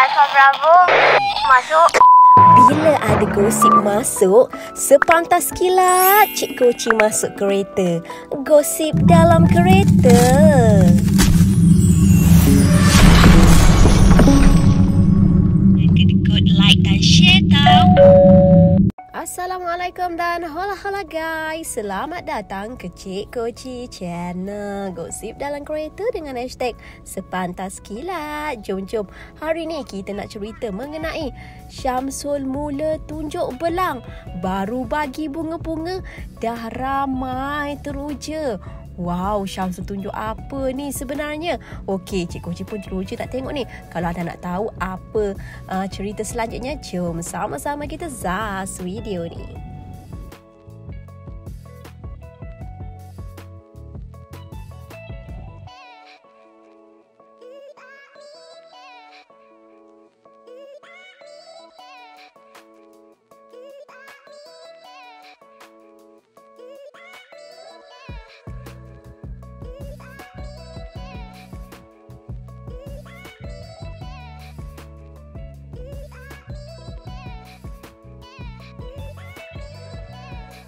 Alfa Bravo masuk. Bila ada gosip masuk, sepantas kilat Cik Koci masuk kereta. Gosip dalam kereta. Assalamualaikum dan hola hola guys. Selamat datang ke Cik Koci Channel. Gosip dalam kereta dengan hashtag Sepantas Kilat. Jom-jom Hari ni kita nak cerita mengenai Syamsul mula tunjuk belang Baru bagi bunga-bunga Dah ramai teruja. Wow, Syamsul tunjuk apa ni sebenarnya? Okey, Cik Koci pun teruja tak tengok ni. Kalau anda nak tahu apa uh, cerita selanjutnya, jom sama-sama kita より。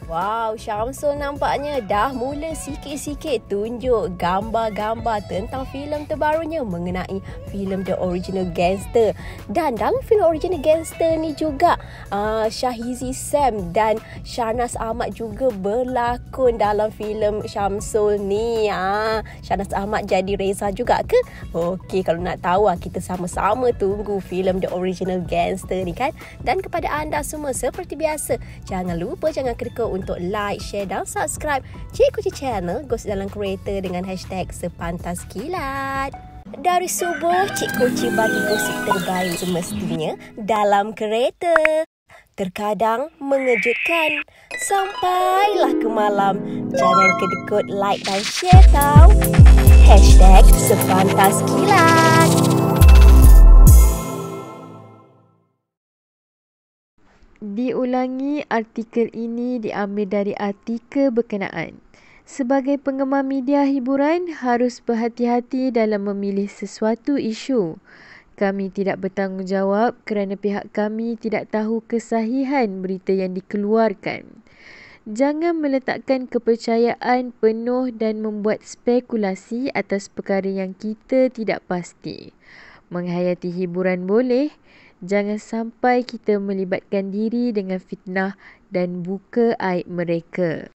Wow, Syamsul nampaknya dah mula sikit-sikit tunjuk gambar-gambar tentang filem terbarunya mengenai filem The Original Gangster. Dan dalam filem Original Gangster ni juga uh, Syahizi Sam dan Sharnas Ahmad juga berlakon dalam filem Syamsul ni. Uh, Sharnas Ahmad jadi Reza juga ke? Okey, kalau nak tahu ah, kita sama-sama tunggu filem The Original Gangster ni kan. Dan kepada anda semua seperti biasa, jangan lupa jangan klik untuk like, share dan subscribe Cik Kuci Channel Gosip Dalam Kereta dengan hashtag Sepantas Kilat. Dari subuh, Cik Kuci bagi gosip terbaik semestinya dalam kereta. Terkadang mengejutkan. Sampailah ke malam. Jangan kedekut like dan share tau. Hashtag Sepantas Kilat. Diulangi artikel ini diambil dari artikel berkenaan. Sebagai penggemar media hiburan, harus berhati-hati dalam memilih sesuatu isu. Kami tidak bertanggungjawab kerana pihak kami tidak tahu kesahihan berita yang dikeluarkan. Jangan meletakkan kepercayaan penuh dan membuat spekulasi atas perkara yang kita tidak pasti. Menghayati hiburan boleh, Jangan sampai kita melibatkan diri dengan fitnah dan buka aib mereka.